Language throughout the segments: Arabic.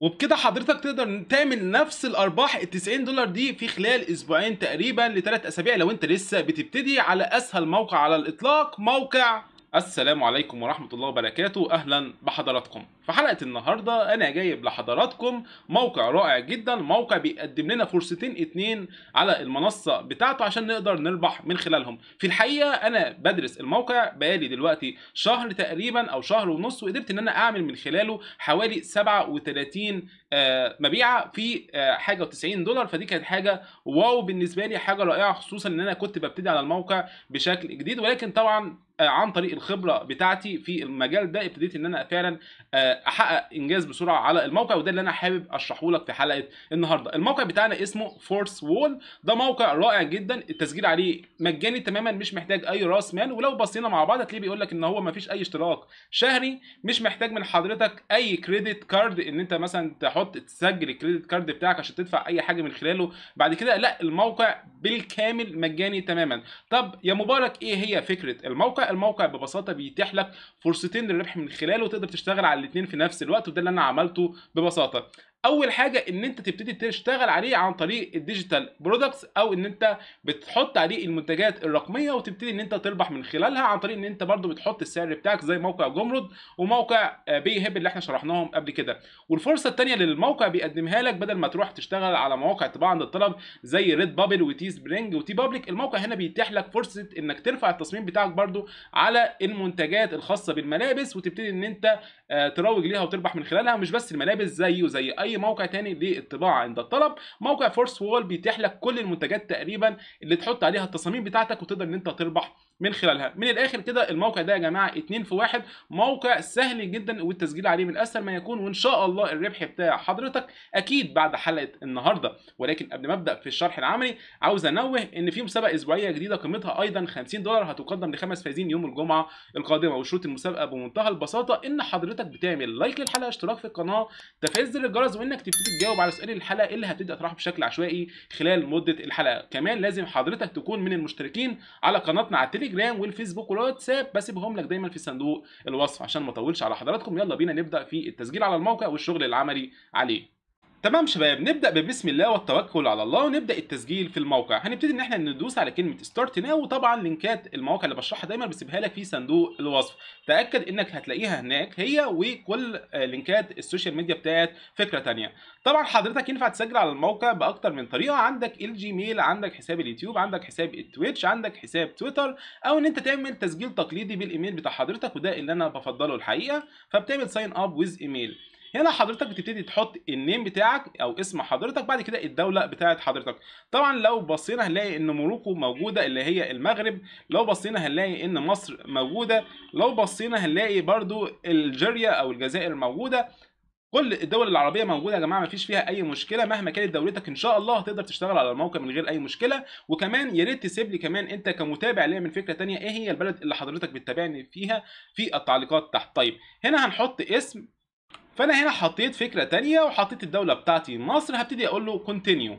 وبكده حضرتك تقدر تعمل نفس الأرباح ال 90 دولار دي في خلال أسبوعين تقريبا لثلاث أسابيع لو أنت لسه بتبتدي على أسهل موقع على الإطلاق موقع. السلام عليكم ورحمة الله وبركاته. أهلا بحضراتكم. في حلقة النهاردة أنا جايب لحضراتكم موقع رائع جدا موقع بيقدم لنا فرصتين اتنين على المنصة بتاعته عشان نقدر نربح من خلالهم. في الحقيقة أنا بدرس الموقع بقالي دلوقتي شهر تقريبا أو شهر ونص وقدرت إن أنا أعمل من خلاله حوالي 37 آه، مبيعة في آه، حاجة و90 دولار. فدي كانت حاجة واو بالنسبة لي حاجة رائعة خصوصا إن أنا كنت ببتدي على الموقع بشكل جديد. ولكن طبعا آه، عن طريق الخبرة بتاعتي في المجال ده ابتديت إن أنا فعلا أحقق إنجاز بسرعة على الموقع وده اللي أنا حابب أشرحه لك في حلقة النهارده. الموقع بتاعنا اسمه فورس وول ده موقع رائع جدا التسجيل عليه مجاني تماما مش محتاج أي رأس مال ولو بصينا مع بعض هتلاقيه بيقول لك إن هو ما فيش أي اشتراك شهري مش محتاج من حضرتك أي credit card إن أنت مثلا تحط تسجل ال credit card بتاعك عشان تدفع أي حاجة من خلاله. بعد كده لا الموقع بالكامل مجاني تماما. طب يا مبارك إيه هي فكرة الموقع؟ الموقع ببساطة بيتيح لك فرصتين للربح من خلاله وتقدر تشتغل على الاثنين في نفس الوقت وده اللي أنا عملته ببساطة. أول حاجة إن أنت تبتدي تشتغل عليه عن طريق ال digital products أو إن أنت بتحط عليه المنتجات الرقمية وتبتدي إن أنت تربح من خلالها عن طريق إن أنت برضو بتحط السعر بتاعك زي موقع Gumroad وموقع آه، Payhip اللي إحنا شرحناهم قبل كده. والفرصة الثانية اللي الموقع بيقدمها لك بدل ما تروح تشتغل على مواقع طباعة عند الطلب زي Redbubble و Teespring و TeePublic الموقع هنا بيتيح لك فرصة إنك ترفع التصميم بتاعك برضو على المنتجات الخاصة بالملابس وتبتدي إن أنت آه، تروج ليها وتربح من خلالها مش بس الملابس زيه زي أي موقع تاني للطباعه عند الطلب. موقع Fourthwall بيتيح لك كل المنتجات تقريبا اللي تحط عليها التصاميم بتاعتك وتقدر إن أنت تربح من خلالها. من الآخر كده الموقع ده يا جماعة اتنين في واحد. موقع سهل جدا والتسجيل عليه من أسهل ما يكون وإن شاء الله الربح بتاع حضرتك أكيد بعد حلقة النهارده. ولكن قبل ما أبدأ في الشرح العملي عاوز أنوه إن في مسابقة أسبوعية جديدة قيمتها أيضا 50 دولار هتقدم لخمس فايزين يوم الجمعة القادمة. وشروط المسابقة بمنتهى البساطة إن حضرتك بتعمل لايك للحلقة اشتراك في القناة تفعيل زر الجرس وإنك تبتدي تجاوب على سؤال الحلقة اللي هتبدأ اطرحه بشكل عشوائي خلال مدة الحلقة. كمان لازم حضرتك تكون من المشتركين على قناتنا على والفيسبوك والواتساب بسيبهم لك دايما في صندوق الوصف عشان ما اطولش على حضراتكم. يلا بينا نبدأ في التسجيل على الموقع والشغل العملي عليه. تمام شباب نبدأ ببسم الله والتوكل على الله ونبدأ التسجيل في الموقع. هنبتدي إن إحنا ندوس على كلمة start now وطبعا لينك ات المواقع اللي بشرحها دايما بسيبها لك في صندوق الوصف. تأكد إنك هتلاقيها هناك هي وكل لينك ات ال social media بتاعت فكرة تانية. طبعا حضرتك ينفع تسجل على الموقع بأكتر من طريقة عندك ال Gmail عندك حساب اليوتيوب عندك حساب ال Twitch عندك حساب تويتر أو إن إنت تعمل تسجيل تقليدي بالإيميل بتاع حضرتك وده اللي أنا بفضله الحقيقة فبتعمل sign up with email هنا حضرتك بتبتدي تحط ال name بتاعك أو اسم حضرتك بعد كده الدولة بتاعت حضرتك. طبعا لو بصينا هنلاقي إن Morocco موجودة اللي هي المغرب لو بصينا هنلاقي إن مصر موجودة لو بصينا هنلاقي برضو Algeria أو الجزائر موجودة. كل الدول العربية موجودة يا جماعة مفيش فيها أي مشكلة مهما كانت دولتك إن شاء الله هتقدر تشتغل على الموقع من غير أي مشكلة. وكمان يا ريت تسيب لي كمان أنت كمتابع ليا من فكرة تانية إيه هي البلد اللي حضرتك بتتابعني فيها في التعليقات تحت؟ طيب هنا هنحط اسم فانا هنا حطيت فكرة تانية وحطيت الدولة بتاعتي. مصر هبتدي أقول له continue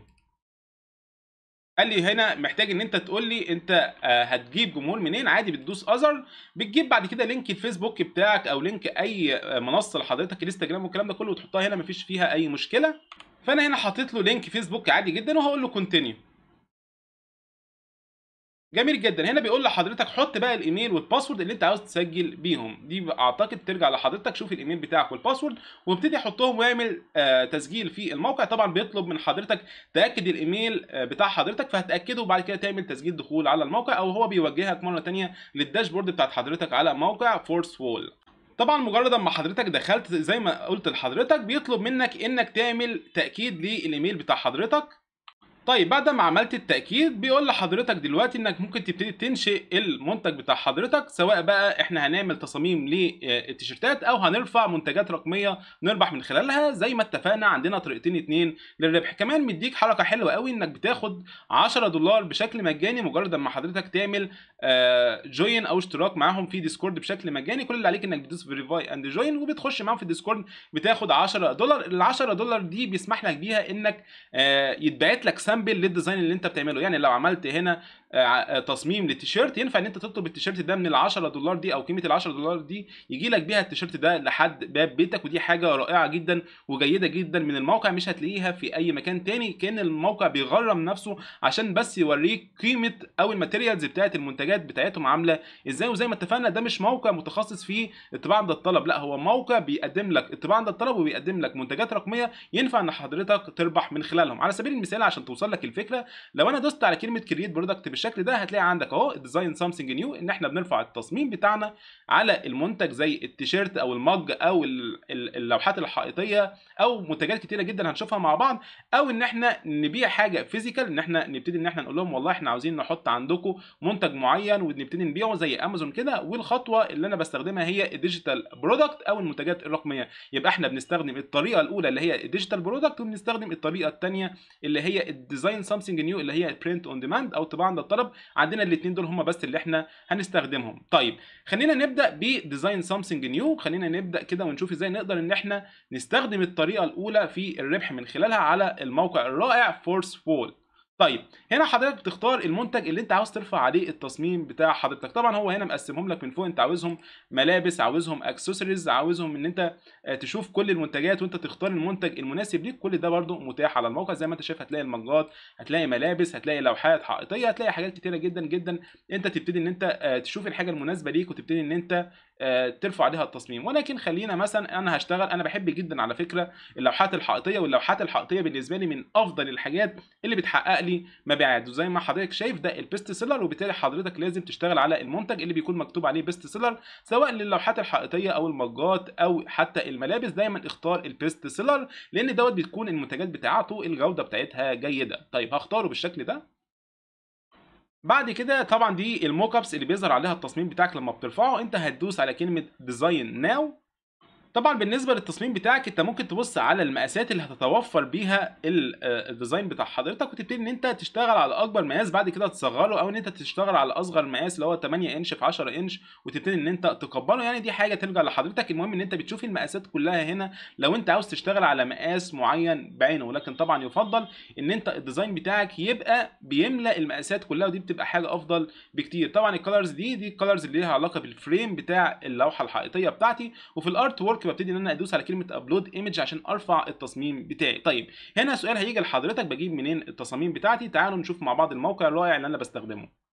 قال لي هنا محتاج ان انت تقول لي انت آه، هتجيب جمهور منين؟ عادي بتدوس other بتجيب بعد كده link ال Facebook بتاعك أو link اي آه، منصة لحضرتك الانستجرام والكلام ده كله وتحطها هنا مفيش فيها اي مشكلة. فانا هنا حطيت له link Facebook عادي جدا وهقول له continue جميل جدا. هنا بيقول لحضرتك حط بقى ال email وال password اللي أنت عاوز تسجل بيهم. دي أعتقد ترجع لحضرتك شوف الإيميل بتاعك وال password وابتدي حطهم واعمل آه تسجيل في الموقع. طبعا بيطلب من حضرتك تأكد الإيميل آه بتاع حضرتك فهتأكده وبعد كده تعمل تسجيل دخول على الموقع أو هو بيوجهك مرة تانية لل dashboard بتاعت حضرتك على موقع Fourthwall طبعا مجرد أما حضرتك دخلت زي ما قلت لحضرتك بيطلب منك إنك تعمل تأكيد للإيميل بتاع حضرتك. طيب بعد ما عملت التأكيد بيقول لحضرتك دلوقتي إنك ممكن تبتدي تنشئ المنتج بتاع حضرتك سواء بقى إحنا هنعمل تصاميم لل تيشيرتات أو هنرفع منتجات رقمية نربح من خلالها. زي ما اتفقنا عندنا طريقتين اتنين للربح. كمان مديك حركة حلوة قوي إنك بتاخد 10 دولار بشكل مجاني مجرد اما حضرتك تعمل join أو اشتراك معاهم في Discord بشكل مجاني. كل اللي عليك إنك بتدوس verify and join وبتخش معاهم في ال Discord بتاخد 10 دولار. ال 10 دولار دي بيسمح لك بيها إنك آه، يتبعت لك sample لل design اللي انت بتعمله. يعني لو عملت هنا تصميم للتيشيرت ينفع إن أنت تطلب التيشيرت ده من ال 10 دولار دي أو قيمة ال 10 دولار دي يجي لك بيها التيشيرت ده لحد باب بيتك ودي حاجة رائعة جدا وجيدة جدا من الموقع مش هتلاقيها في أي مكان تاني. كان الموقع بيغرم نفسه عشان بس يوريك قيمة أو ال materials بتاعت المنتجات بتاعتهم عاملة إزاي. وزي ما اتفقنا ده مش موقع متخصص في الطباعه عند الطلب لا هو موقع بيقدم لك الطباعه عند الطلب وبيقدم لك منتجات رقمية ينفع إن حضرتك تربح من خلالهم. على سبيل المثال عشان توصل لك الفكرة لو أنا دوست على كلمة create product بالشكل ده هتلاقي عندك اهو design something new إن إحنا بنرفع التصميم بتاعنا على المنتج زي التيشيرت أو ال mug أو ال- ال- اللوحات الحائطية أو منتجات كتيرة جدا هنشوفها مع بعض أو إن إحنا نبيع حاجة physical إن إحنا نبتدي إن إحنا نقول لهم والله إحنا عاوزين نحط عندكم منتج معين ونبتدي نبيعه زي امازون كده والخطوة اللي أنا بستخدمها هي ال digital product أو المنتجات الرقمية. يبقى إحنا بنستخدم الطريقة الأولى اللي هي ال digital product وبنستخدم الطريقة الثانية اللي هي ال design something new اللي هي ال print on demand أو طباعه عند الطلب عندنا الاثنين دول هم بس اللي إحنا هنستخدمهم. طيب خلينا نبدأ ب design something new خلينا نبدأ كده ونشوف إزاي نقدر ان إحنا نستخدم الطريقة الأولى في الربح من خلالها على الموقع الرائع Fourthwall طيب هنا حضرتك بتختار المنتج اللي انت عاوز ترفع عليه التصميم بتاع حضرتك. طبعا هو هنا مقسمهم لك من فوق انت عاوزهم ملابس عاوزهم اكسسوارز عاوزهم ان انت آه، تشوف كل المنتجات وانت تختار المنتج المناسب ليك. كل ده برده متاح على الموقع. زي ما انت شايف هتلاقي المجات هتلاقي ملابس هتلاقي لوحات حائطية هتلاقي حاجات كتيرة جدا جدا. انت تبتدي ان انت آه، تشوف الحاجة المناسبة ليك وتبتدي ان انت ترفع عليها التصميم. ولكن خلينا مثلا أنا هشتغل أنا بحب جدا على فكرة اللوحات الحائطية واللوحات الحائطية بالنسبة لي من أفضل الحاجات اللي بتحقق لي مبيعات. وزي ما حضرتك شايف ده ال best seller وبالتالي حضرتك لازم تشتغل على المنتج اللي بيكون مكتوب عليه best seller سواء للوحات الحائطية أو المجات أو حتى الملابس. دايما اختار ال best seller لأن دوت بتكون المنتجات بتاعته الجودة بتاعتها جيدة. طيب هختاره بالشكل ده. بعد كده طبعا دي ال mockups اللي بيظهر عليها التصميم بتاعك لما بترفعه انت هتدوس على كلمة design now طبعا بالنسبة للتصميم بتاعك أنت ممكن تبص على المقاسات اللي هتتوفر بيها ال- آه، ال design بتاع حضرتك وتبتدي إن أنت تشتغل على أكبر مقاس بعد كده تصغره أو إن أنت تشتغل على أصغر مقاس اللي هو 8 إنش في 10 إنش وتبتدي إن أنت تكبره. يعني دي حاجة ترجع لحضرتك. المهم إن أنت بتشوف المقاسات كلها هنا. لو أنت عاوز تشتغل على مقاس معين بعينه ولكن طبعا يفضل إن أنت ال design بتاعك يبقى بيملى المقاسات كلها ودي بتبقى حاجة أفضل بكتير. طبعا ال colors دي دي ال colors اللي ليها علاقة بال frame بتاع اللوحة الحائطية بتاعتي. وفي ال artwork ببتدي إن أنا أدوس على كلمة upload image عشان أرفع التصميم بتاعي. طيب هنا سؤال هيجي لحضرتك بجيب منين التصاميم بتاعتي؟ تعالوا نشوف مع بعض الموقع الرائع اللي أنا بستخدمه.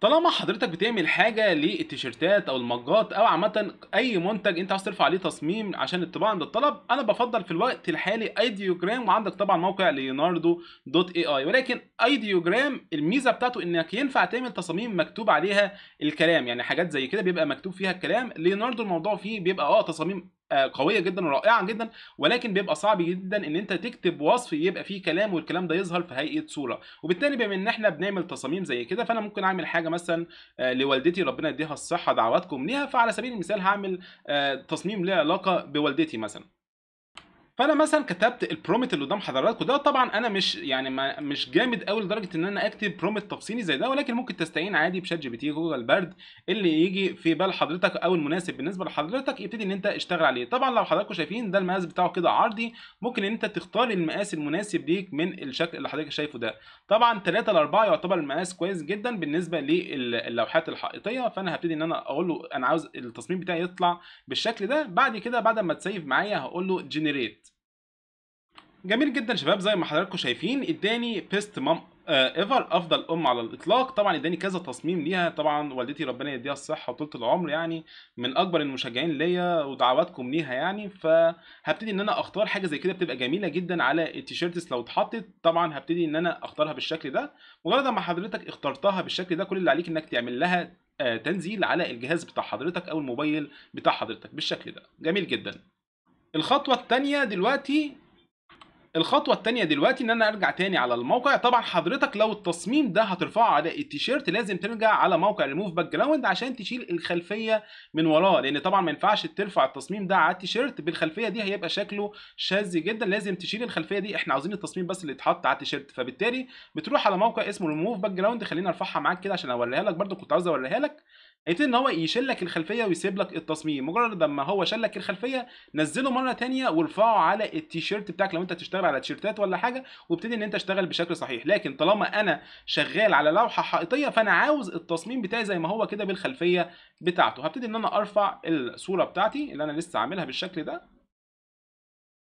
طالما حضرتك بتعمل حاجة للتيشيرتات أو ال mug ات أو عامة أي منتج أنت عاوز ترفع عليه تصميم عشان الطباعة عند الطلب أنا بفضل في الوقت الحالي Ideogram وعندك طبعا موقع Leonardo dot AI ولكن Ideogram الميزة بتاعته إنك ينفع تعمل تصاميم مكتوب عليها الكلام يعني حاجات زي كده بيبقى مكتوب فيها الكلام. Leonardo الموضوع فيه بيبقى آه تصاميم قوية جدا ورائعة جدا ولكن بيبقى صعب جدا إن أنت تكتب وصف يبقى فيه كلام والكلام ده يظهر في هيئة صورة. وبالتالي بما إن إحنا بنعمل تصاميم زي كده فأنا ممكن أعمل حاجة مثلا آه، لوالدتي ربنا يديها الصحة دعواتكم ليها فعلى سبيل المثال هعمل آه، تصميم له علاقة بوالدتي مثلا. فأنا مثلا كتبت ال prompt اللي قدام حضراتكم ده طبعا أنا مش يعني ما مش جامد قوي لدرجة إن أنا أكتب prompt تفصيلي زي ده ولكن ممكن تستعين عادي ب ChatGPT Google Bard اللي يجي في بال حضرتك أو المناسب بالنسبة لحضرتك يبتدي إن أنت اشتغل عليه. طبعا لو حضراتكم شايفين ده المقاس بتاعه كده عرضي ممكن إن أنت تختار المقاس المناسب ليك من الشكل اللي حضرتك شايفه ده. طبعا 3 ل 4 يعتبر المقاس كويس جدا بالنسبة للوحات الحائطية فأنا هبتدي إن أنا أقول له أنا عاوز التصميم بتاعي يطلع بالشكل ده. بعد كده بعد ما ت save معايا هقول له generate جميل جدا شباب زي ما حضراتكم شايفين اداني best mom ever أفضل أم على الإطلاق. طبعا اداني كذا تصميم ليها. طبعا والدتي ربنا يديها الصحة وطولة العمر يعني من أكبر المشجعين ليا ودعواتكم ليها يعني. فهبتدي إن أنا أختار حاجة زي كده بتبقى جميلة جدا على ال t-shirts لو اتحطت. طبعا هبتدي إن أنا أختارها بالشكل ده. مجرد ما حضرتك اخترتها بالشكل ده كل اللي عليك إنك تعمل لها آه، تنزيل على الجهاز بتاع حضرتك أو الموبايل بتاع حضرتك بالشكل ده. جميل جدا. الخطوة الثانية دلوقتي الخطوة التانية دلوقتي إن أنا أرجع تاني على الموقع. طبعا حضرتك لو التصميم ده هترفعه على التيشيرت لازم ترجع على موقع ريموف باك جراوند عشان تشيل الخلفية من وراه لأن طبعا ما ينفعش ترفع التصميم ده على التيشيرت. بالخلفية دي هيبقى شكله شاذ جدا. لازم تشيل الخلفية دي. إحنا عاوزين التصميم بس اللي يتحط على التيشيرت. فبالتالي بتروح على موقع اسمه ريموف باك جراوند خليني أرفعها معاك كده عشان أوريها لك. برضو كنت عاوز أوريها لك. هيبتدي إن هو يشيل لك الخلفية ويسيب لك التصميم. مجرد لما هو شال لك الخلفية نزله مرة تانية وارفعه على التيشيرت بتاعك لو أنت تشتغل على تيشيرتات ولا حاجة وابتدي إن أنت تشتغل بشكل صحيح. لكن طالما أنا شغال على لوحة حائطية فأنا عاوز التصميم بتاعي زي ما هو كده بالخلفية بتاعته. هبتدي إن أنا أرفع الصورة بتاعتي اللي أنا لسه عاملها بالشكل ده.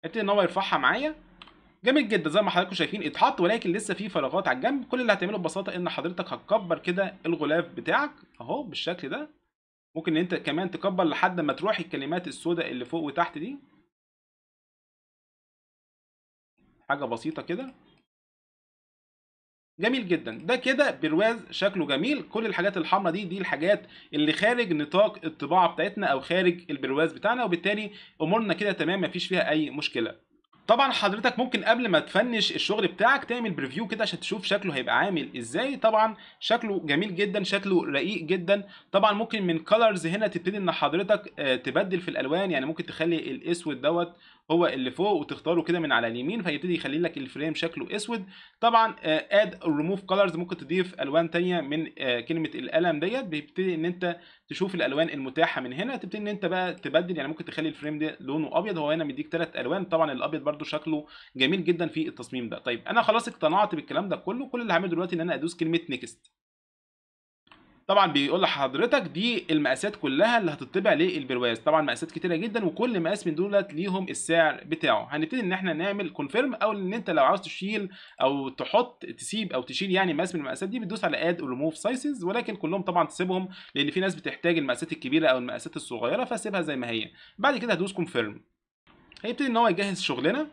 هيبتدي إن هو يرفعها معايا. جامد جدا زي ما حضراتكم شايفين. اتحط ولكن لسه في فراغات على الجنب. كل اللي هتعمله ببساطة إن حضرتك هتكبر كده الغلاف بتاعك أهو بالشكل ده. ممكن إن أنت كمان تكبر لحد ما تروح الكلمات السوداء اللي فوق وتحت دي. حاجة بسيطة كده. جميل جدا. ده كده برواز شكله جميل. كل الحاجات الحمراء دي دي الحاجات اللي خارج نطاق الطباعة بتاعتنا أو خارج البرواز بتاعنا. وبالتالي أمورنا كده تمام مفيش فيها أي مشكلة. طبعا حضرتك ممكن قبل ما ت finish الشغل بتاعك تعمل preview كده عشان تشوف شكله هيبقى عامل إزاي. طبعا شكله جميل جدا شكله رقيق جدا. طبعا ممكن من colors هنا تبتدي إن حضرتك تبدل في الألوان. يعني ممكن تخلي الأسود دوت هو اللي فوق وتختاره كده من على اليمين فيبتدي يخلي لك ال frame شكله أسود. طبعا اد ريموف كولرز ممكن تضيف ألوان تانية من كلمة القلم ديت. بيبتدي إن أنت تشوف الألوان المتاحة من هنا. تبتدي إن أنت بقى تبدل يعني ممكن تخلي ال frame ده لونه أبيض. هو هنا مديك ثلاث ألوان. طبعا الأبيض برده شكله جميل جدا في التصميم ده. طيب أنا خلاص اقتنعت بالكلام ده كله. كل اللي هعمله دلوقتي إن أنا أدوس كلمة next طبعا بيقول لحضرتك دي المقاسات كلها اللي هتطبع للبرواز. طبعا مقاسات كتيرة جدا وكل مقاس من دولت ليهم السعر بتاعه. هنبتدي إن إحنا نعمل confirm أو إن أنت لو عاوز تشيل أو تحط تسيب أو تشيل يعني مقاس من المقاسات دي بتدوس على اد ريموف سايزز ولكن كلهم طبعا تسيبهم لأن في ناس بتحتاج المقاسات الكبيرة أو المقاسات الصغيرة فسيبها زي ما هي. بعد كده هدوس confirm هيبتدي إن هو يجهز شغلنا.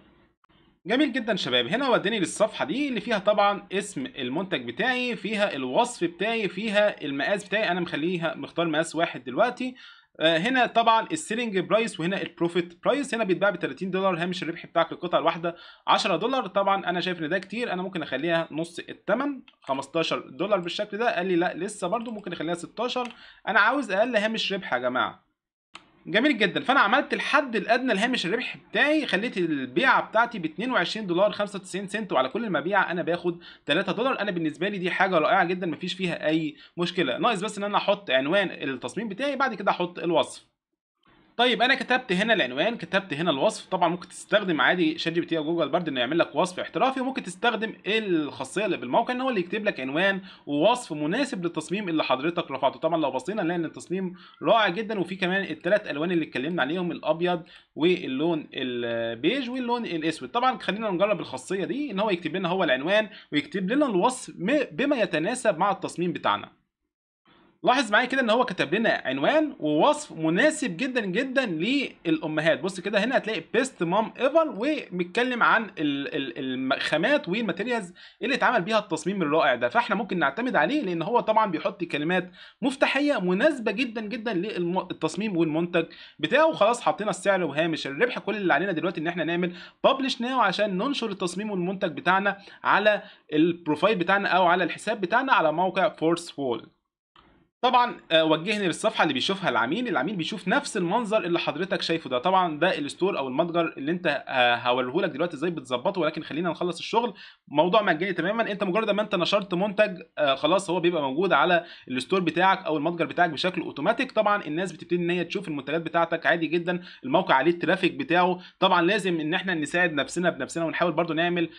جميل جدا شباب. هنا وداني للصفحة دي اللي فيها طبعا اسم المنتج بتاعي فيها الوصف بتاعي فيها المقاس بتاعي. أنا مخليها مختار مقاس واحد دلوقتي. هنا طبعا ال selling price وهنا ال profit price هنا بيتباع ب 30 دولار. هامش الربح بتاعك للقطعه الواحده 10 دولار. طبعا أنا شايف إن ده كتير. أنا ممكن أخليها نص الثمن 15 دولار بالشكل ده. قال لي لا لسه برده ممكن أخليها 16 أنا عاوز أقل هامش ربح يا جماعة. جميل جدا. فأنا عملت الحد الأدنى لهامش الربح بتاعي خليت البيعة بتاعتي ب 22 دولار 95 سنت وعلى كل مبيعه أنا باخد 3 دولار. أنا بالنسبة لي دي حاجة رائعة جدا مفيش فيها أي مشكلة. ناقص بس إن أنا أحط عنوان التصميم بتاعي بعد كده أحط الوصف. طيب أنا كتبت هنا العنوان كتبت هنا الوصف. طبعا ممكن تستخدم عادي ChatGPT أو Google Bard إنه يعمل لك وصف احترافي وممكن تستخدم الخاصية اللي بالموقع إن هو اللي يكتب لك عنوان ووصف مناسب للتصميم اللي حضرتك رفعته. طبعا لو بصينا نلاقي إن التصميم رائع جدا وفي كمان الثلاث ألوان اللي اتكلمنا عليهم الأبيض واللون البيج واللون الأسود. طبعا خلينا نجرب الخاصية دي إن هو يكتب لنا هو العنوان ويكتب لنا الوصف بما يتناسب مع التصميم بتاعنا. لاحظ معايا كده ان هو كتب لنا عنوان ووصف مناسب جدا جدا للأمهات. بص كده هنا هتلاقي best mom ever ومتكلم عن الخامات وال materials اللي اتعمل بيها التصميم الرائع ده. فاحنا ممكن نعتمد عليه لأن هو طبعا بيحط كلمات مفتاحية مناسبة جدا جدا للتصميم والمنتج بتاعه. خلاص حطينا السعر وهامش الربح كل اللي علينا دلوقتي إن إحنا نعمل publish now عشان ننشر التصميم والمنتج بتاعنا على البروفايل بتاعنا أو على الحساب بتاعنا على موقع فورث وول طبعا وجهني للصفحة اللي بيشوفها العميل العميل بيشوف نفس المنظر اللي حضرتك شايفه ده. طبعا ده ال store أو المتجر اللي أنت هوريهولك دلوقتي إزاي بتظبطه ولكن خلينا نخلص الشغل. موضوع مجاني تماما. أنت مجرد ما أنت نشرت منتج خلاص هو بيبقى موجود على ال store بتاعك أو المتجر بتاعك بشكل أوتوماتيك. طبعا الناس بتبتدي إن هي تشوف المنتجات بتاعتك عادي جدا الموقع عليه ال traffic بتاعه. طبعا لازم إن إحنا نساعد نفسنا بنفسنا ونحاول برضو نعمل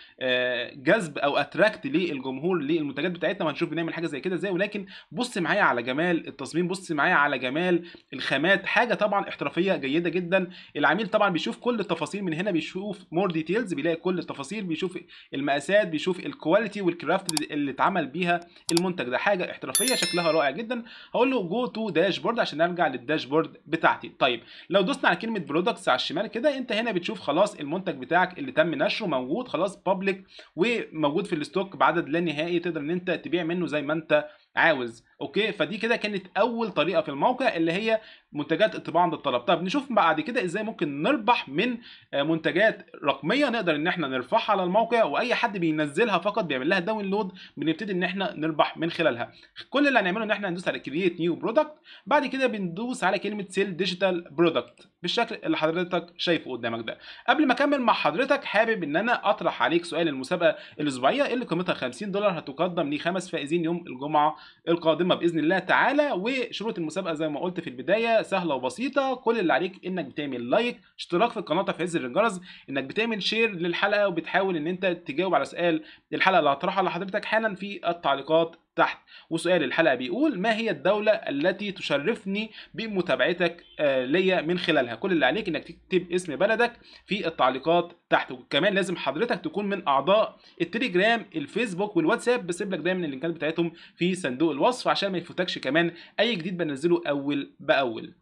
جذب أو attract للجمهور للمنتجات بتاعتنا وهنشوف بنعمل حاجة زي كده إزاي. ولكن بص معايا على جمال التصميم بص معايا على جمال الخامات حاجة طبعا احترافية جيدة جدا العميل طبعا بيشوف كل التفاصيل من هنا بيشوف more details بيلاقي كل التفاصيل بيشوف المقاسات بيشوف ال quality وال craft اللي اتعمل بيها المنتج. ده حاجة احترافية شكلها رائع جدا. هقول له go to dashboard عشان أرجع لل dashboard بتاعتي. طيب لو دوسنا على كلمة products على الشمال كده أنت هنا بتشوف خلاص المنتج بتاعك اللي تم نشره موجود خلاص public وموجود في ال stock بعدد لا نهائي تقدر إن أنت تبيع منه زي ما أنت عاوز. okay؟ فدي كده كانت أول طريقة في الموقع اللي هي منتجات الطباعة عند الطلب. طب نشوف بعد كده إزاي ممكن نربح من آه، منتجات رقمية نقدر إن إحنا نرفعها على الموقع وأي حد بينزلها فقط بيعمل لها download بنبتدي إن إحنا نربح من خلالها. كل اللي هنعمله إن إحنا ندوس على create new product بعد كده بندوس على كلمة sell digital product بالشكل اللي حضرتك شايفه قدامك ده. قبل ما أكمل مع حضرتك حابب إن أنا أطرح عليك سؤال المسابقة الأسبوعية اللي قيمتها 50 دولار هتقدم لخمس فائزين يوم الجمعة القادمة بإذن الله تعالى وشروط المسابقة زي ما قلت في البداية سهلة وبسيطة. كل اللي عليك إنك بتعمل like اشتراك في القناة تفعيل زر الجرس إنك بتعمل share للحلقة وبتحاول إن أنت تجاوب على سؤال الحلقة اللي هطرحها لحضرتك. حالا في التعليقات تحت. وسؤال الحلقة بيقول ما هي الدولة التي تشرفني بمتابعتك آه، ليا من خلالها؟ كل اللي عليك إنك تكتب اسم بلدك في التعليقات تحت. وكمان لازم حضرتك تكون من أعضاء التليجرام الفيسبوك والواتساب. بسيب لك دايما اللينكات بتاعتهم في صندوق الوصف عشان ما يفوتكش كمان أي جديد بنزله أول بأول.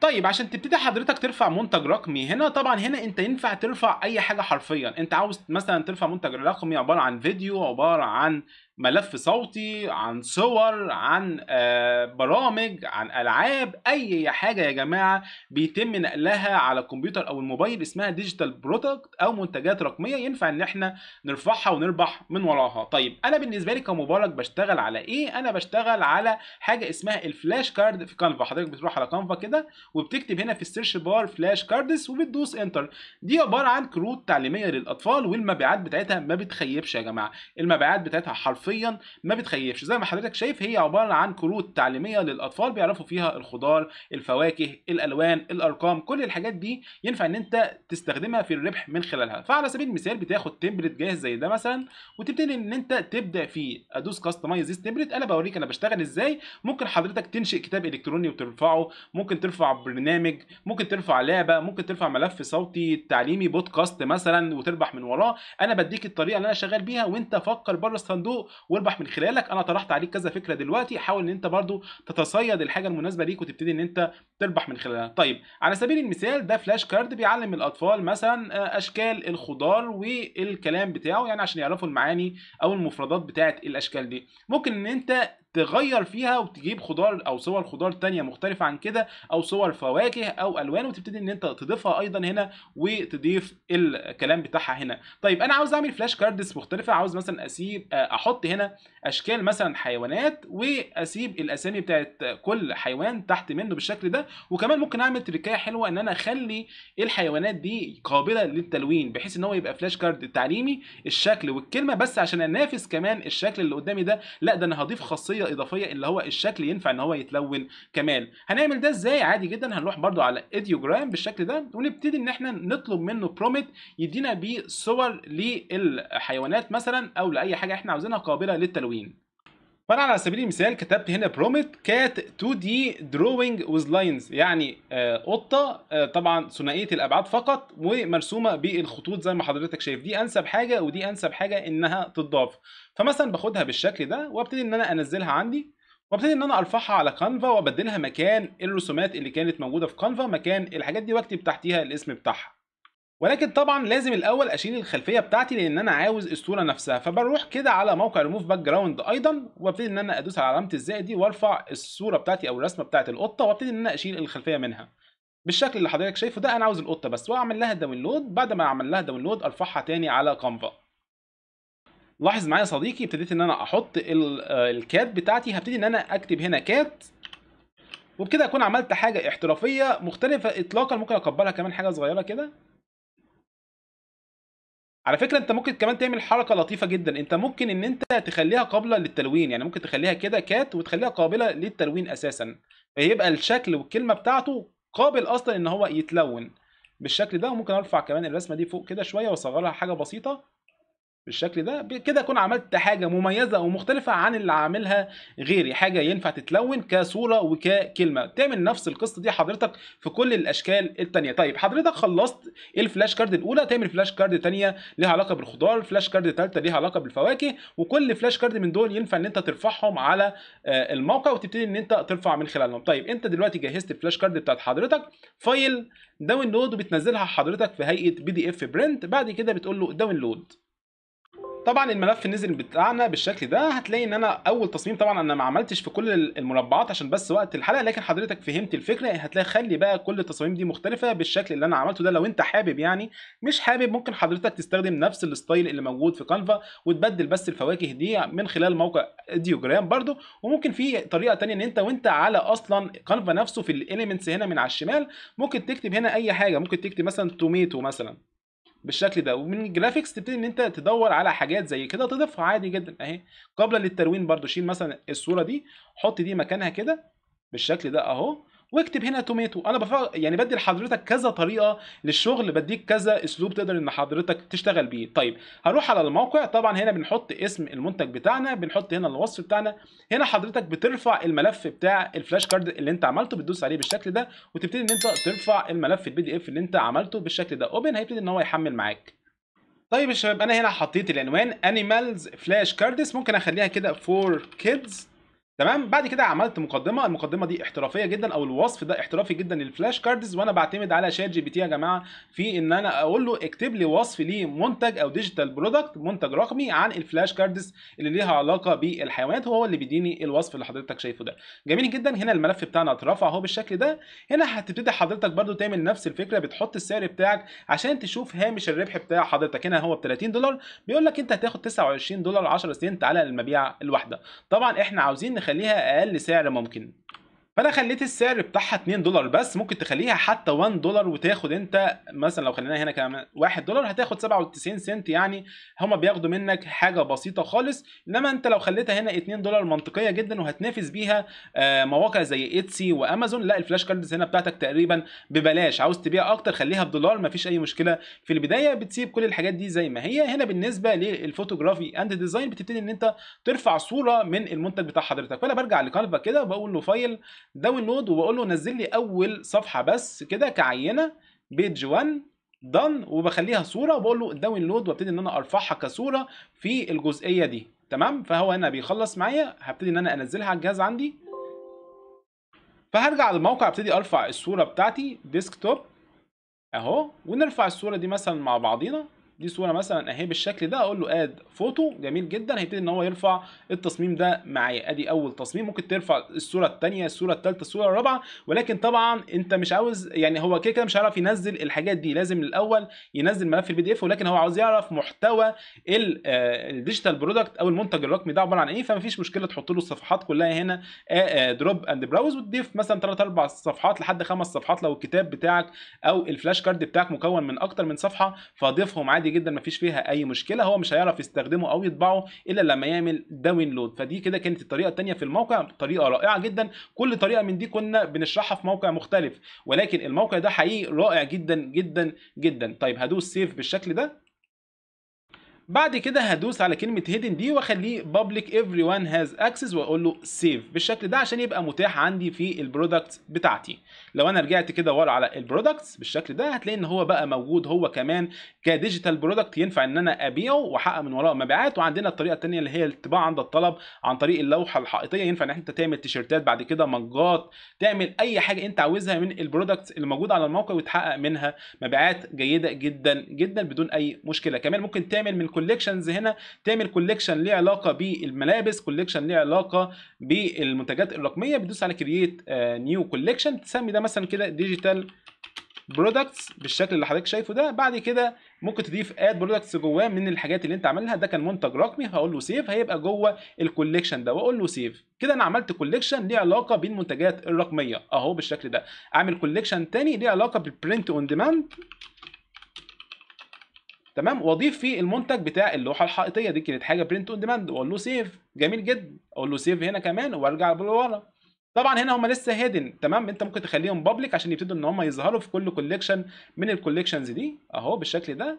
طيب عشان تبتدي حضرتك ترفع منتج رقمي هنا طبعا هنا أنت ينفع ترفع أي حاجة حرفيا. أنت عاوز مثلا ترفع منتج رقمي عبارة عن فيديو عبارة عن ملف صوتي عن صور عن آه، برامج عن ألعاب أي حاجة يا جماعة بيتم نقلها على الكمبيوتر أو الموبايل اسمها digital product أو منتجات رقمية ينفع إن إحنا نرفعها ونربح من وراها. طيب أنا بالنسبة لي كمبارك بشتغل على إيه؟ أنا بشتغل على حاجة اسمها ال flash card في كانفا حضرتك بتروح على كانفا كده وبتكتب هنا في ال search bar flash cards وبتدوس enter دي عبارة عن كروت تعليمية للأطفال والمبيعات بتاعتها ما بتخيبش يا جماعة. المبيعات بتاعتها حرفيا ما بتخيبش. زي ما حضرتك شايف هي عبارة عن كروت تعليمية للأطفال بيعرفوا فيها الخضار الفواكه الألوان الأرقام كل الحاجات دي ينفع إن أنت تستخدمها في الربح من خلالها. فعلى سبيل المثال بتاخد template جاهز زي ده مثلا وتبتدي إن أنت تبدأ فيه أدوس customize this template أنا بوريك أنا بشتغل إزاي. ممكن حضرتك تنشئ كتاب إلكتروني وترفعه. ممكن ترفع برنامج. ممكن ترفع لعبة. ممكن ترفع ملف صوتي تعليمي بودكاست مثلا وتربح من وراه. أنا بديك الطريقة اللي أنا شغال بيها وأنت فكر بره الصندوق واربح من خلالها. أنا طرحت عليك كذا فكرة دلوقتي. حاول إن أنت برضو تتصيد الحاجة المناسبة ليك وتبتدي إن أنت تربح من خلالها. طيب على سبيل المثال ده flash card بيعلم الأطفال مثلا آه، أشكال الخضار والكلام بتاعه يعني عشان يعرفوا المعاني أو المفردات بتاعة الأشكال دي. ممكن إن أنت تغير فيها وتجيب خضار أو صور خضار تانية مختلفة عن كده أو صور فواكه أو ألوان وتبتدي إن أنت تضيفها أيضا هنا وتضيف الكلام بتاعها هنا. طيب أنا عاوز أعمل flash cards مختلفة. عاوز مثلا أسيب آه، أحط هنا أشكال مثلا حيوانات وأسيب الأسامي بتاعت كل حيوان تحت منه بالشكل ده. وكمان ممكن أعمل trickاية حلوة إن أنا أخلي الحيوانات دي قابلة للتلوين بحيث إن هو يبقى flash card تعليمي الشكل والكلمة بس عشان أنافس كمان الشكل اللي قدامي ده. لا ده أنا هضيف خاصية إضافية اللي هو الشكل ينفع إن هو يتلون كمان. هنعمل ده إزاي؟ عادي جدا. هنروح برضو على ايديوجرام بالشكل ده ونبتدي إن إحنا نطلب منه prompt يدينا بيه صور للحيوانات مثلا أو لأي حاجة إحنا عاوزينها قابلة للتلوين. فأنا على سبيل المثال كتبت هنا prompt cat 2D drawing with lines يعني آه، قطة آه، طبعا ثنائية الأبعاد فقط ومرسومة بالخطوط زي ما حضرتك شايف. دي أنسب حاجة ودي أنسب حاجة إنها تضاف. فمثلا باخدها بالشكل ده وأبتدي إن أنا أنزلها عندي وأبتدي إن أنا أرفعها على كانفا وأبدلها مكان الرسومات اللي كانت موجودة في كانفا مكان الحاجات دي وأكتب تحتيها الاسم بتاعها. ولكن طبعا لازم الأول أشيل الخلفية بتاعتي لأن أنا عاوز الصورة نفسها. فبروح كده على موقع ريموف باك جراوند أيضا وأبتدي إن أنا أدوس على علامة الزائد دي وأرفع الصورة بتاعتي أو الرسمة بتاعت القطة وأبتدي إن أنا أشيل الخلفية منها. بالشكل اللي حضرتك شايفه ده أنا عاوز القطة بس وأعمل لها download بعد ما أعمل لها download أرفعها تاني على كانفا لاحظ معايا صديقي ابتديت إن أنا أحط آه، ال cat بتاعتي. هبتدي إن أنا أكتب هنا cat. وبكده أكون عملت حاجة احترافية مختلفة اطلاقا. ممكن أكبرها كمان حاجة صغيرة كده. على فكرة انت ممكن كمان تعمل حركة لطيفة جدا. انت ممكن ان انت تخليها قابلة للتلوين. يعني ممكن تخليها كده كات وتخليها قابلة للتلوين أساسا. فيبقى الشكل والكلمة بتاعته قابل أصلا إن هو يتلون بالشكل ده. وممكن أرفع كمان الرسمة دي فوق كده شوية وأصغرها حاجة بسيطة. بالشكل ده كده أكون عملت حاجة مميزة ومختلفه عن اللي عاملها غيري حاجة ينفع تتلون كصورة وككلمة. تعمل نفس القصة دي حضرتك في كل الأشكال التانية. طيب حضرتك خلصت ال flash card الأولى تعمل flash card تانية ليها علاقة بالخضار flash card تالتة ليها علاقة بالفواكه وكل flash card من دول ينفع إن أنت ترفعهم على آه، الموقع وتبتدي إن أنت تربح من خلالهم. طيب أنت دلوقتي جهزت ال flash card بتاعت حضرتك file download وبتنزلها حضرتك في هيئة PDF print بعد كده بتقول له download طبعا الملف نزل بتاعنا بالشكل ده. هتلاقي إن أنا أول تصميم طبعا أنا ما عملتش في كل المربعات عشان بس وقت الحلقة لكن حضرتك فهمت الفكرة. هتلاقي خلي بقى كل التصاميم دي مختلفة بالشكل اللي أنا عملته ده. لو أنت حابب يعني مش حابب ممكن حضرتك تستخدم نفس ال style اللي موجود في Canva وتبدل بس الفواكه دي من خلال موقع Ideogram برضو. وممكن في طريقة تانية إن أنت وأنت على أصلا Canva نفسه في ال elements هنا من على الشمال ممكن تكتب هنا أي حاجة. ممكن تكتب مثلا tomato مثلا. بالشكل ده. ومن ال graphics تبتدي إن أنت تدور على حاجات زي كده تضيفها عادي جدا. أهي. قابل للتلوين برضو. شيل مثلا الصورة دي حط دي مكانها كده. بالشكل ده أهو. واكتب هنا tomato أنا بفق... يعني بدي لحضرتك كذا طريقة للشغل بديك كذا أسلوب تقدر إن حضرتك تشتغل بيه. طيب هروح على الموقع. طبعا هنا بنحط اسم المنتج بتاعنا بنحط هنا الوصف بتاعنا. هنا حضرتك بترفع الملف بتاع ال flash card اللي أنت عملته بتدوس عليه بالشكل ده وتبتدي إن أنت ترفع الملف ال PDF اللي أنت عملته بالشكل ده. open هيبتدي إن هو يحمل معاك. طيب يا شباب أنا هنا حطيت العنوان animals flash cards ممكن أخليها كده for kids تمام؟ بعد كده عملت مقدمة المقدمة دي احترافية جدا أو الوصف ده احترافي جدا لل flash cards وأنا بعتمد على ChatGPT يا جماعة في إن أنا أقول له اكتب لي وصف لمنتج أو digital product منتج رقمي عن ال flash cards اللي ليها علاقة بالحيوانات هو اللي بيديني الوصف اللي حضرتك شايفه ده. جميل جدا. هنا الملف بتاعنا اترفع أهو بالشكل ده. هنا هتبتدي حضرتك برده تعمل نفس الفكرة بتحط السعر بتاعك عشان تشوف هامش الربح بتاع حضرتك. هنا هو ب 30 دولار. بيقول لك أنت هتاخد 29 دولار 10 سنت على المبيع الواحدة. طبعا إحنا عاوزين نخليها أقل سعر ممكن. فانا خليت السعر بتاعها 2 دولار بس ممكن تخليها حتى 1 دولار وتاخد انت مثلا لو خليناها هنا كمان 1 دولار هتاخد 97 سنت يعني هما بياخدوا منك حاجة بسيطة خالص. إنما أنت لو خليتها هنا 2 دولار منطقية جدا وهتنافس بيها مواقع زي Etsy و Amazon لا ال flash cards هنا بتاعتك تقريبا ببلاش. عاوز تبيع أكتر خليها بدولار مفيش أي مشكلة. في البداية بتسيب كل الحاجات دي زي ما هي. هنا بالنسبة لل photography and design بتبتدي إن أنت ترفع صورة من المنتج بتاع حضرتك. فأنا برجع ل Canva كده وبقول له file download وبقول له نزل لي أول صفحة بس كده كعينة page 1 done وبخليها صورة وبقول له download وابتدي إن أنا أرفعها كصورة في الجزئية دي. تمام؟ فهو هنا بيخلص معايا هبتدي إن أنا أنزلها على الجهاز عندي. فهرجع للموقع ابتدي أرفع الصورة بتاعتي desktop أهو ونرفع الصورة دي مثلا مع بعضينا. دي صورة مثلا أهي بالشكل ده أقول له add photo جميل جدا هيبتدي إن هو يرفع التصميم ده معايا. أدي أول تصميم ممكن ترفع الصورة الثانية الصورة الثالثه الصورة الرابعة ولكن طبعا أنت مش عاوز يعني هو كده كده مش هيعرف ينزل الحاجات دي. لازم الأول ينزل ملف ال PDF ولكن هو عاوز يعرف محتوى ال digital product أو المنتج الرقمي ده عبارة عن إيه. فمفيش مشكلة تحط له الصفحات كلها هنا drop and browse وتضيف مثلا 3 4 صفحات لحد خمس صفحات لو الكتاب بتاعك أو ال flash card بتاعك مكون من أكتر من صفحة فضيفهم عادي جدا مفيش فيها أي مشكلة هو مش هيعرف يستخدمه أو يطبعه إلا لما يعمل download فدي كده كانت الطريقة الثانية في الموقع طريقة رائعة جدا. كل طريقة من دي كنا بنشرحها في موقع مختلف ولكن الموقع ده حقيقي رائع جدا جدا جدا. طيب هدوس save بالشكل ده. بعد كده هدوس على كلمة hidden دي وأخليه public everyone has access واقول له save بالشكل ده عشان يبقى متاح عندي في ال product بتاعتي. لو أنا رجعت كده ورا على ال products بالشكل ده هتلاقي إن هو بقى موجود هو كمان ك digital product ينفع إن أنا أبيعه وأحقق من وراه مبيعات. وعندنا الطريقة الثانية اللي هي الطباعة عند الطلب عن طريق اللوحة الحائطية. ينفع إن انت تعمل تيشيرتات بعد كده مجات تعمل أي حاجة أنت عاوزها من ال products اللي موجودة على الموقع وتحقق منها مبيعات جيدة جدا جدا بدون أي مشكلة. كمان ممكن تعمل من collections هنا تعمل collection ليه علاقة بالملابس collection ليه علاقة بالمنتجات الرقمية. بتدوس على create new collection تسمي ده مثلا كده digital products بالشكل اللي حضرتك شايفه ده بعد كده ممكن تضيف add products جواه من الحاجات اللي انت عاملها. ده كان منتج رقمي هقول له save هيبقى جوه ال collection ده. واقول له save كده أنا عملت collection ليه علاقة بالمنتجات الرقمية. أهو بالشكل ده. أعمل collection تاني ليه علاقة بال print on demand تمام؟ وأضيف فيه المنتج بتاع اللوحة الحائطية. دي كانت حاجة print on demand وأقول له save جميل جدا. أقول له save هنا كمان وأرجع لورا. طبعا هنا هم لسه hidden تمام؟ انت ممكن تخليهم public عشان يبتدوا إن هم يظهروا في كل collection من ال collections دي. أهو بالشكل ده.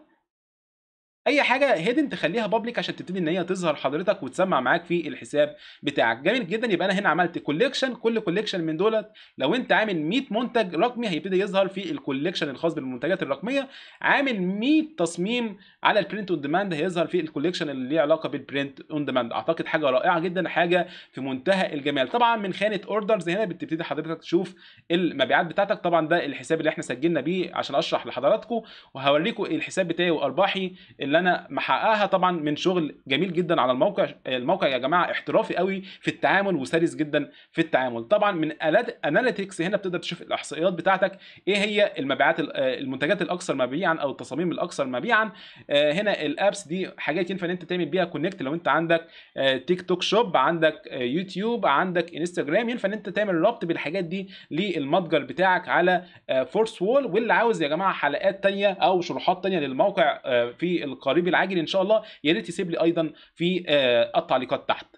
أي حاجة hidden تخليها public عشان تبتدي إن هي تظهر حضرتك وتسمع معاك في الحساب بتاعك. جميل جدا. يبقى أنا هنا عملت collection كل collection من دولت لو أنت عامل 100 منتج رقمي هيبتدي يظهر في ال collection الخاص بالمنتجات الرقمية. عامل 100 تصميم على ال print on demand هيظهر في ال collection اللي ليه علاقة بال print on demand أعتقد حاجة رائعة جدا حاجة في منتهى الجمال. طبعا من خانة orders هنا بتبتدي حضرتك تشوف المبيعات بتاعتك. طبعا ده الحساب اللي إحنا سجلنا بيه عشان أشرح لحضراتكم. وهوريكم الحساب بتاعي وأرباحي اللي اللي أنا محققها طبعا من شغل جميل جدا على الموقع الموقع يا جماعة احترافي قوي في التعامل وسلس جدا في التعامل. طبعا من ال analytics هنا بتقدر تشوف الإحصائيات بتاعتك إيه هي المبيعات المنتجات الأكثر مبيعا أو التصاميم الأكثر مبيعا. هنا ال apps دي حاجات ينفع إن أنت تعمل بيها connect لو أنت عندك TikTok Shop عندك يوتيوب عندك انستجرام ينفع إن أنت تعمل ربط بالحاجات دي للمتجر بتاعك على Fourthwall واللي عاوز يا جماعة حلقات تانية أو شروحات تانية للموقع في القريب العاجل إن شاء الله يا ريت يسيب لي أيضا في التعليقات تحت.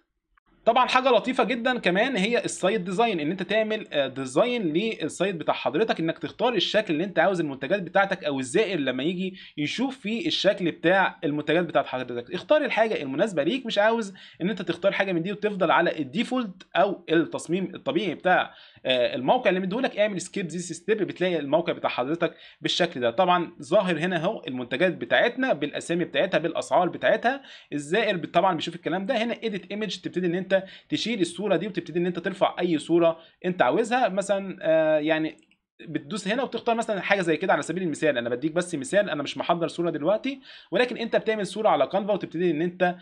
طبعا حاجة لطيفة جدا كمان هي ال site design إن أنت تعمل design لل site بتاع حضرتك إنك تختار الشكل اللي أنت عاوز المنتجات بتاعتك أو الزائر لما يجي يشوف فيه الشكل بتاع المنتجات بتاعت حضرتك. اختار الحاجة المناسبة ليك مش عاوز إن أنت تختار حاجة من دي وتفضل على ال default أو التصميم الطبيعي بتاع الموقع اللي مديهولك. اعمل skip this step بتلاقي الموقع بتاع حضرتك بالشكل ده. طبعا ظاهر هنا أهو المنتجات بتاعتنا بالأسامي بتاعتها بالأسعار بتاعتها. الزائر طبعا بيشوف الكلام ده. هنا edit image تبتدي إن أنت تشيل الصورة دي وتبتدي ان انت ترفع اي صورة انت عاوزها مثلا آه يعني بتدوس هنا وتختار مثلا حاجة زي كده على سبيل المثال. أنا بديك بس مثال أنا مش محضر صورة دلوقتي ولكن أنت بتعمل صورة على Canva وتبتدي إن أنت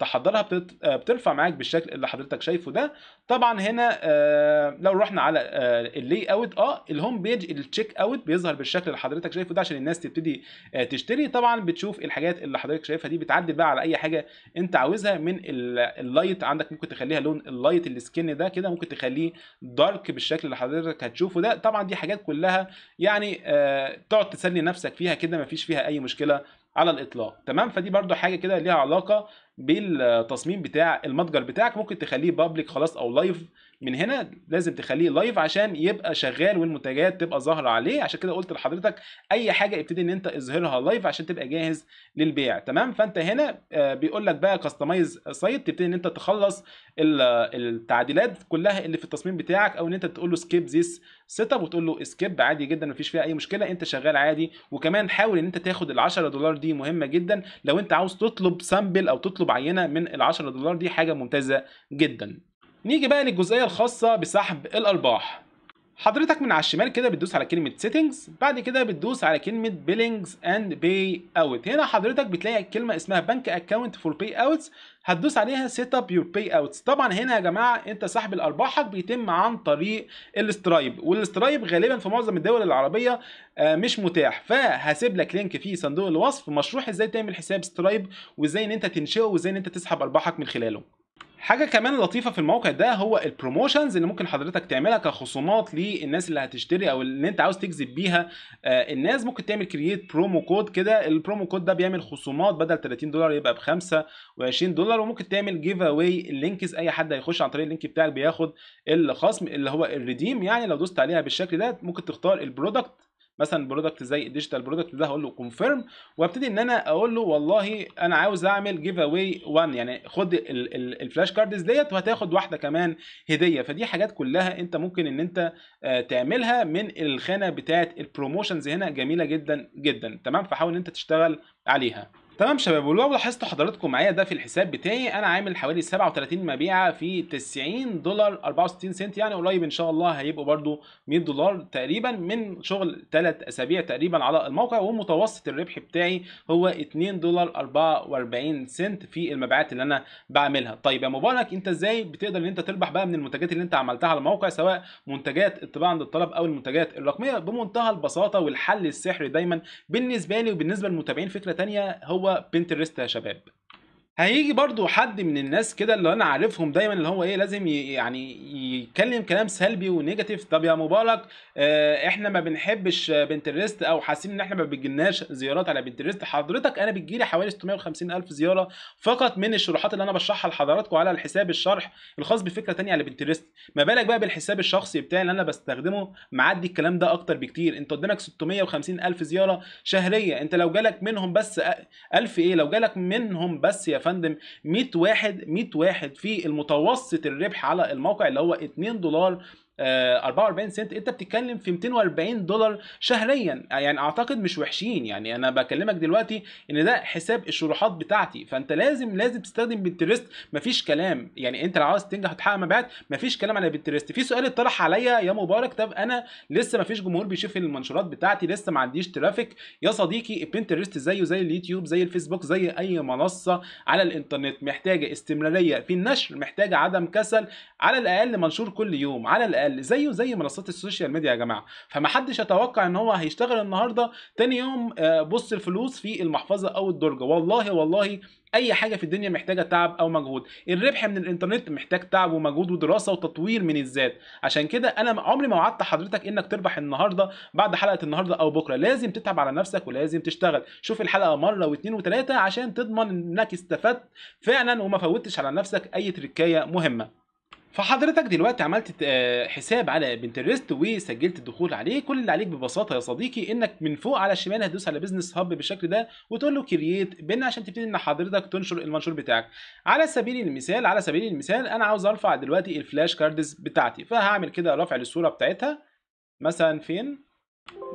تحضرها بترفع معاك بالشكل اللي حضرتك شايفه ده. طبعا هنا آه لو رحنا على آه ال layout آه ال home page ال checkout بيظهر بالشكل اللي حضرتك شايفه ده عشان الناس تبتدي تشتري. طبعا بتشوف الحاجات اللي حضرتك شايفها دي بتعدل بقى على أي حاجة أنت عاوزها من ال light عندك ممكن تخليها لون ال light ال second ده كده ممكن تخليه dark بالشكل اللي حضرتك هتشوفه ده. طبعا دي حاجات كلها يعني تقعد تسلي نفسك فيها كده مفيش فيها أي مشكلة. على الإطلاق. تمام؟ فدي برضو حاجة كده ليها علاقة بالتصميم بتاع المتجر بتاعك. ممكن تخليه public خلاص أو live من هنا لازم تخليه live عشان يبقى شغال والمنتجات تبقى ظاهرة عليه. عشان كده قلت لحضرتك أي حاجة ابتدي إن أنت اظهرها live عشان تبقى جاهز للبيع. تمام؟ فأنت هنا بيقول لك بقى customize site تبتدي إن أنت تخلص التعديلات كلها اللي في التصميم بتاعك أو إن أنت تقول له skip this setup وتقول له skip عادي جدا مفيش فيها أي مشكلة أنت شغال عادي. وكمان حاول إن أنت تاخد ال 10 دولار دي مهمة جدا. لو أنت عاوز تطلب sample أو تطلب عينة من ال 10 دولار دي حاجة ممتازة جدا. نيجي بقى للجزئية الخاصة بسحب الارباح حضرتك من على الشمال كده بتدوس على كلمة settings بعد كده بتدوس على كلمة billings and payout هنا حضرتك بتلاقي كلمة اسمها bank account for payouts هتدوس عليها setup your payouts طبعا هنا يا جماعة أنت سحب الارباحك بيتم عن طريق ال Stripe وال Stripe غالبا في معظم الدول العربية مش متاح. فهسيب لك link في صندوق الوصف مشروح إزاي تعمل حساب Stripe وإزاي إن أنت تنشئه وإزاي إن أنت تسحب ارباحك من خلاله. حاجة كمان لطيفة في الموقع ده هو ال promotions اللي ممكن حضرتك تعملها كخصومات للناس اللي هتشتري أو اللي أنت عاوز تجذب بيها. الناس ممكن تعمل create promo code كده. ال promo code ده بيعمل خصومات بدل 30 دولار يبقى ب 25 دولار. وممكن تعمل giveaway links أي حد هيخش عن طريق ال link بتاعك بياخد الخصم اللي هو ال redeem يعني لو دوست عليها بالشكل ده. ممكن تختار ال product مثلا product زي ال digital product ده هقول له confirm وابتدي إن أنا أقول له والله أنا عاوز أعمل giveaway 1 يعني خد ال flash cards ديت وهتاخد واحدة كمان هدية. فدي حاجات كلها أنت ممكن إن أنت تعملها من الخانة بتاعه ال promotions هنا جميلة جدا جدا. تمام؟ فحاول إن أنت تشتغل عليها. تمام شباب ولو لاحظتوا حضراتكم معايا ده في الحساب بتاعي أنا عامل حوالي 37 مبيعة في 90 دولار 64 سنت يعني قريب إن شاء الله هيبقوا برده 100 دولار تقريبا من شغل 3 أسابيع تقريبا على الموقع ومتوسط الربح بتاعي هو 2 دولار 44 سنت في المبيعات اللي أنا بعملها. طيب يا مبارك أنت إزاي بتقدر إن أنت تربح بقى من المنتجات اللي أنت عملتها على الموقع سواء منتجات الطباعه عند الطلب أو المنتجات الرقمية؟ بمنتهى البساطة والحل السحري دايما بالنسبة لي وبالنسبة للمتابعين فكرة ثانية هو بنترست يا شباب. هيجي برضو حد من الناس كده اللي أنا عارفهم دايما اللي هو إيه لازم يعني يتكلم كلام سلبي و negative. طب يا مبارك آه إحنا ما بنحبش Pinterest أو حاسين إن إحنا ما بتجيلناش زيارات على Pinterest حضرتك أنا بتجيلي حوالي 650 ألف زيارة فقط من الشروحات اللي أنا بشرحها لحضراتكم على الحساب الشرح الخاص بفكرة تانية على Pinterest ما بالك بقى بالحساب الشخصي بتاعي اللي أنا بستخدمه؟ معدي الكلام ده أكتر بكتير. أنت قدامك 650 ألف زيارة شهرية. أنت لو جالك منهم بس 1000 إيه؟ لو جالك منهم بس يا فندم 100 واحد 100 واحد في المتوسط الربح على الموقع اللي هو 2 دولار 44 سنت أنت بتتكلم في 240 دولار شهريا. يعني أعتقد مش وحشين. يعني أنا بكلمك دلوقتي إن ده حساب الشروحات بتاعتي. فأنت لازم لازم تستخدم بنترست. مفيش كلام. يعني أنت لو عاوز تنجح وتحقق مبيعات مفيش كلام على بنترست. في سؤال اتطرح عليا يا مبارك. طب أنا لسه مفيش جمهور بيشوف المنشورات بتاعتي لسه ما عنديش ترافيك. يا صديقي ال Pinterest زيه زي اليوتيوب زي الفيسبوك زي أي منصة على الإنترنت. محتاجة استمرارية. في النشر محتاجة عدم كسل. على الأقل منشور كل يوم. على الأقل زيه زي منصات ال social media يا جماعة. فمحدش يتوقع إن هو هيشتغل النهارده تاني يوم آه، بص الفلوس في المحفظة أو الدرجة. والله والله أي حاجة في الدنيا محتاجة تعب أو مجهود. الربح من الإنترنت محتاج تعب ومجهود ودراسة وتطوير من الذات. عشان كده أنا عمري ما وعدت حضرتك إنك تربح النهارده بعد حلقة النهارده أو بكرة. لازم تتعب على نفسك ولازم تشتغل. شوف الحلقة مرة واثنين وثلاثه عشان تضمن إنك استفدت فعلا وما فوتش على نفسك أي تركاية مهمة. فحضرتك دلوقتي عملت آه، حساب على Pinterest وسجلت الدخول عليه. كل اللي عليك ببساطة يا صديقي إنك من فوق على الشمال هتدوس على business hub بالشكل ده وتقول له create pin عشان تبتدي إن حضرتك تنشر المنشور بتاعك. على سبيل المثال على سبيل المثال أنا عاوز أرفع دلوقتي ال flash cards بتاعتي. فهعمل كده رفع للصورة بتاعتها. مثلا فين؟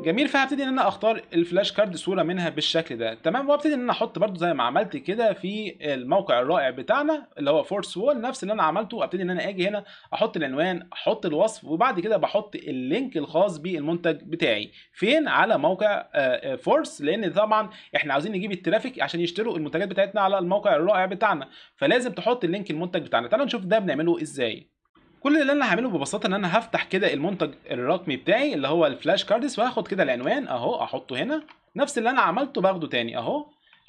جميل. فهبتدي إن أنا أختار ال flash card صورة منها بالشكل ده. تمام؟ وأبتدي إن أنا أحط برده زي ما عملت كده في الموقع الرائع بتاعنا اللي هو Fourthwall نفس اللي أنا عملته. ابتدي إن أنا آجي هنا أحط العنوان أحط الوصف وبعد كده بحط ال link الخاص بالمنتج بتاعي. فين؟ على موقع Fourth لأن طبعا إحنا عاوزين نجيب ال traffic عشان يشتروا المنتجات بتاعتنا على الموقع الرائع بتاعنا. فلازم تحط ال link المنتج بتاعنا. تعالوا نشوف ده بنعمله إزاي. كل اللي أنا هعمله ببساطة ان أنا هفتح كده المنتج الرقمي بتاعي اللي هو ال flash cards وهاخد كده العنوان اهو احطه هنا. نفس اللي أنا عملته باخده تاني اهو.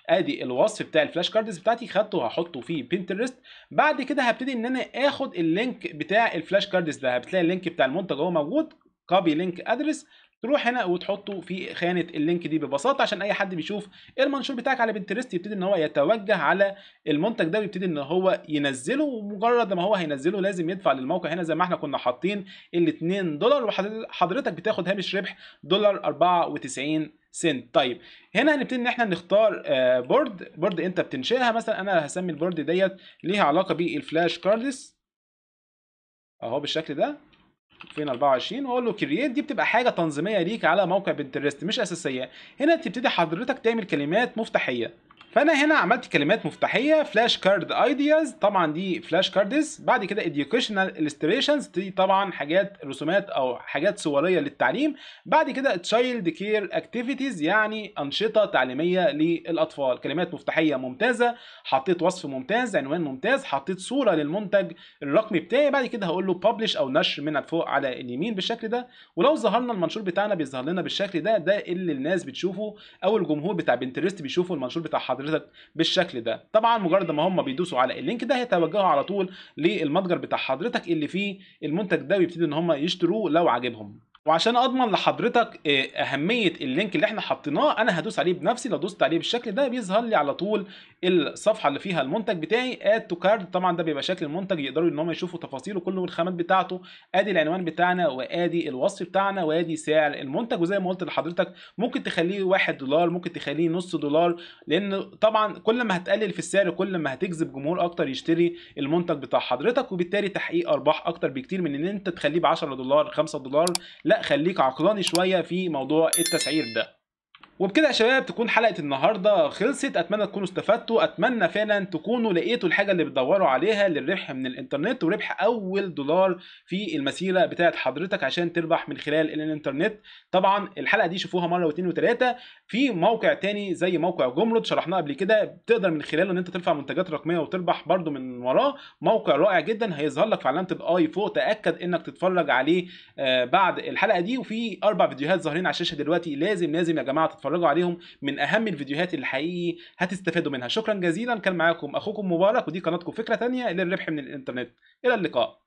ادي الوصف بتاع ال flash cards بتاعتي خدته هحطه في Pinterest بعد كده هبتدي ان أنا آخد ال link بتاع ال flash cards ده. هتلاقي ال link بتاع المنتج اهو موجود. copy link address تروح هنا وتحطه في خانة ال link دي ببساطة عشان أي حد بيشوف المنشور بتاعك على Pinterest يبتدي إن هو يتوجه على المنتج ده ويبتدي إن هو ينزله ومجرد ما هو هينزله لازم يدفع للموقع. هنا زي ما إحنا كنا حاطين ال 2 دولار وحضرتك بتاخد هامش ربح دولار 94 سنت. طيب هنا هنبتدي إن إحنا نختار board board أنت بتنشئها مثلا أنا هسمي ال board ديت ليها علاقة بال flash cards أهو بالشكل ده. 2024 وأقول له create دي بتبقى حاجة تنظيمية ليك على موقع Pinterest مش أساسية. هنا تبتدي حضرتك تعمل كلمات مفتاحية. فانا هنا عملت كلمات مفتاحية flash card ideas طبعا دي flash cards بعد كده educational illustrations دي طبعا حاجات رسومات أو حاجات صورية للتعليم. بعد كده child care activities يعني أنشطة تعليمية للأطفال. كلمات مفتاحية ممتازة. حطيت وصف ممتاز عنوان ممتاز. حطيت صورة للمنتج الرقمي بتاعي. بعد كده هقول له publish أو نشر من فوق على اليمين بالشكل ده. ولو ظهرنا المنشور بتاعنا بيظهر لنا بالشكل ده ده اللي الناس بتشوفه أو الجمهور بتاع Pinterest بيشوفوا المنشور بتاع حضرتك. حضرتك بالشكل ده. طبعا مجرد ما هم بيدوسوا على ال link ده هيتوجهوا على طول للمتجر بتاع حضرتك اللي فيه المنتج ده ويبتدوا إن هم يشتروه لو عجبهم وعشان اضمن لحضرتك آه، اهمية ال link اللي إحنا حطيناه أنا هدوس عليه بنفسي لو دوست عليه بالشكل ده بيظهر لي على طول الصفحة اللي فيها المنتج بتاعي add to cart طبعا ده بيبقى شكل المنتج يقدروا إن هم يشوفوا تفاصيله كله والخامات بتاعته آدي العنوان بتاعنا وآدي الوصف بتاعنا وآدي سعر المنتج. وزي ما قلت لحضرتك ممكن تخليه 1 دولار ممكن تخليه نص دولار لأن طبعا كل ما هتقلل في السعر كل ما هتجذب جمهور أكتر يشتري المنتج بتاع حضرتك. وبالتالي تحقيق أرباح أكتر بكتير من إن أنت تخليه ب 10 دولار 5 دولار. لا خليك عقلاني شوية في موضوع التسعير ده. وبكده يا شباب تكون حلقة النهارده خلصت. أتمنى تكونوا استفدتوا. أتمنى فعلا تكونوا لقيتوا الحاجة اللي بتدوروا عليها للربح من الإنترنت وربح أول دولار في المسيرة بتاعه حضرتك عشان تربح من خلال الإنترنت. طبعا الحلقة دي شوفوها مرة واثنين وثلاثه في موقع تاني زي موقع جمرد شرحناه قبل كده بتقدر من خلاله إن أنت ترفع منتجات رقمية وتربح برده من وراه. موقع رائع جدا هيظهر لك في علامة الآي فوق تأكد إنك تتفرج عليه آه، بعد الحلقة دي. وفي أربع فيديوهات ظاهرين على الشاشة دلوقتي. لازم لازم يا جماعة تتفرجوا تتفرجوا عليهم من أهم الفيديوهات اللي حقيقي هتستفادوا منها. شكرا جزيلا. كان معاكم أخوكم مبارك ودي قناتكم فكرة ثانية للربح من الإنترنت. إلى اللقاء.